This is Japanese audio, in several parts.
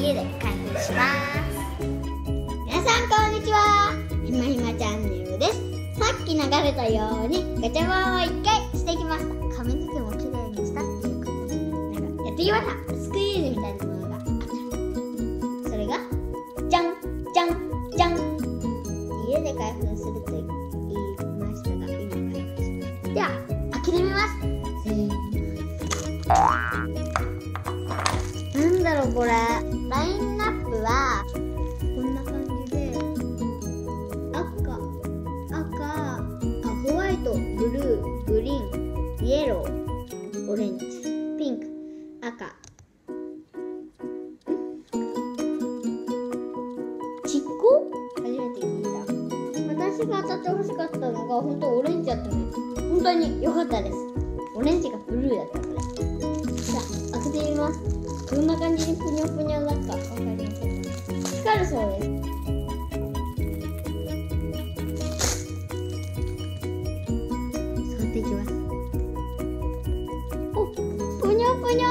家で開封します皆さんこんにちはひまひまチャンネルですさっき流れたようにガチャバンを一回してきました髪の毛も綺麗にしたっていうことでなんかやってきましたスクイーズみたいなものがあったそれがじゃんじゃんじゃん家で開封すると言いこれ。ラインナップはこんな感じで赤赤あホワイトブルーグリーンイエローオレンジピンク赤。チッコ初めて聞いた。私が当たってほしかったのが本当オレンジだったね本当に良かったです。オレンジがブルーだったどん。な感じにぷにょ。ぷにょだった。かわかりません光るそうです。触っていきます。おぷにょぷにょ。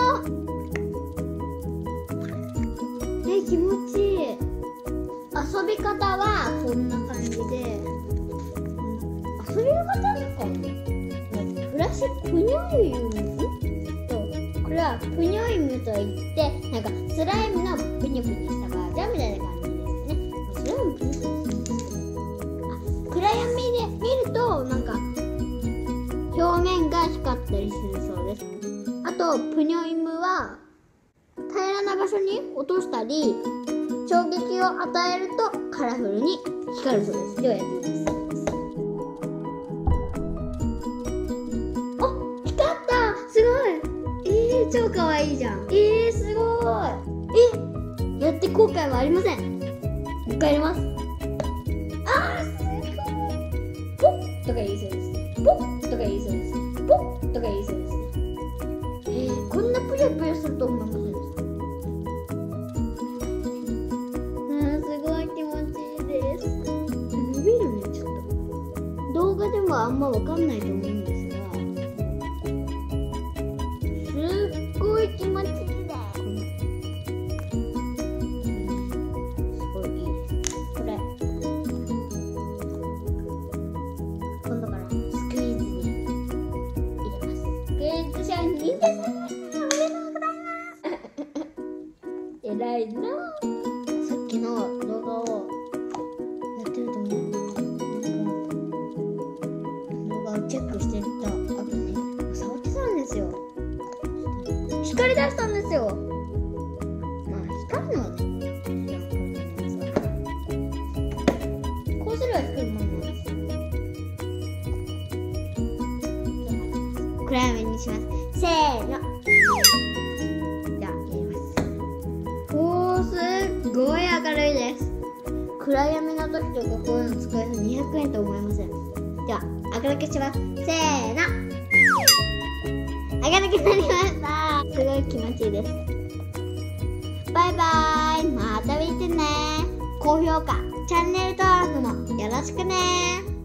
え気持ちいい遊び方はこんな感じで遊び方なんかブラシプニョイムとこれはプニョイムといってなんかスライムのプニョプニョしたバージョンみたいな感じですね。スライムプニョ暗闇で見るとなんか表面が光ったりするそうです。あとプニョイムは平らな場所に落としたり衝撃を与えるとカラフルに光るそうです。ではやってみます。やって後悔はありません。もう一回やります。あーすごい。ポッとか言いそうです。ポッとか言いそうです。ポッとか言いそうです。えー、こんなぷよぷよすると思いませんでしたうんすごい気持ちいいです。伸びるねちょっと。動画でもあんまわかんないと思うさっきの動画をやってるとね動画をチェックしてた後に触ってたんですよ。光り出したんですよ。まあ光るの。はねこうすれば光るもんなんです暗闇にします。せーの。ますおーすっごい明るいです。暗闇の時とかこういうの使えるの200円と思いません。では明るくします。せーの。明るくなりました。すごい気持ちいいです。バイバイ。また見てね。高評価。チャンネル登録もよろしくね。